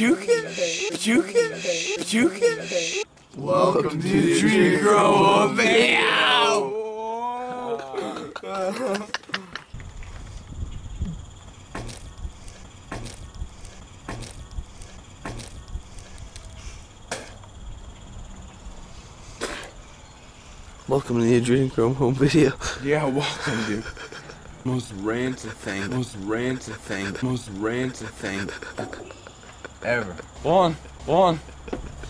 Welcome to the Dream Grow Welcome to the Adrenechrome home video. Yeah, welcome, dude. Most ranted thing, most ranted thing, most ranted thing ever. One, one.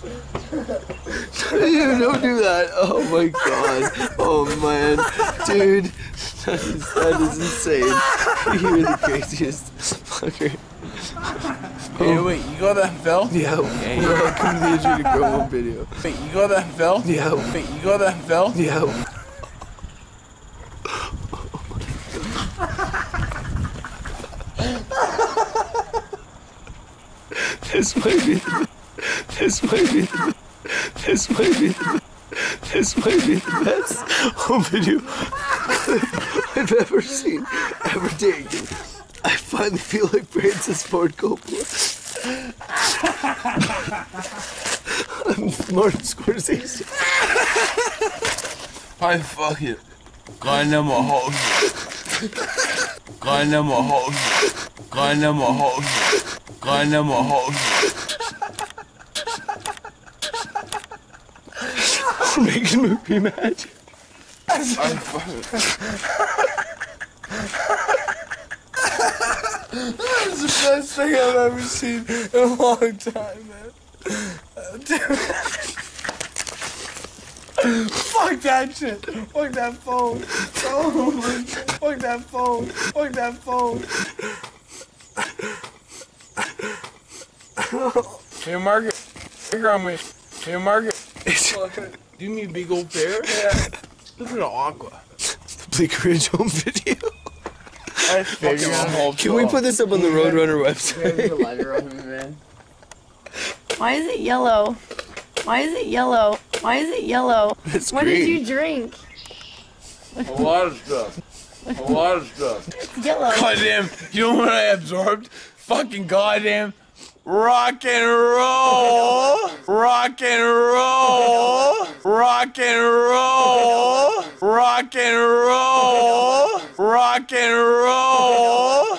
Dude, don't do that. Oh my god. Oh man. Dude, that is, that is insane. You're the craziest fucker. Hey, oh. wait, you got that fell? Yeah, welcome to the Adrian video. Wait, you got that fell? Yeah, Wait, you got that fell? yeah. This might be the, this might be the, this might be the, this might be the best home video I've ever seen, ever taken. I finally feel like Francis Ford Coppola. I'm Martin Scorsese. I fuck it. Gonna my house. Gonna my house. Gonna my house. Gonna my house. Making movie magic. I fucking. That's the best thing I've ever seen in a long time, man. Fuck that shit. Fuck that phone. Oh my god. Fuck that phone. Fuck that phone. Hey, Margaret. Here on me. Hey, Margaret. Do me a big old bear? Yeah. Look at the aqua. Bleak Ridge home video. I figured out. Can we put this up on the Roadrunner website? Why is it yellow? Why is it yellow? Why is it yellow? It's What did you drink? A lot of stuff. A lot of stuff. It's yellow. Goddamn, you know what I absorbed? Fucking goddamn rock and roll, rock and roll, rock and roll, rock and roll, rock and roll,